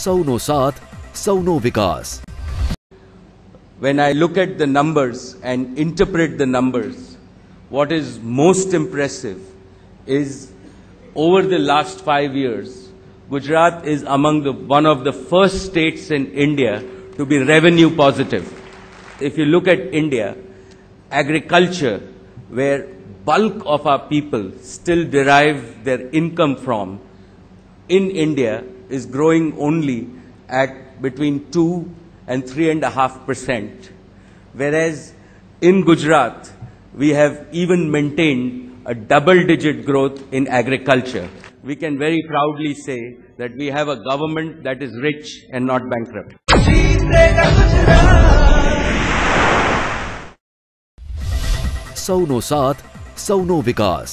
સૌનો સાથ સૌનો વિકાસ when I look at the numbers and interpret the numbers, what is most impressive is over the last five years, Gujarat is among the, one of the first states in India to be revenue positive. If you look at India, agriculture, where bulk of our people still derive their income from, in India is growing only at between 2 and 3.5%. Whereas in Gujarat, we have even maintained a double digit growth in agriculture. We can very proudly say that we have a government that is rich and not bankrupt. સૌનો સાથ સૌનો વિકાસ